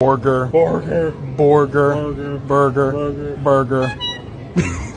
Burger. Burger. Burger. Burger. Burger. Burger. Burger.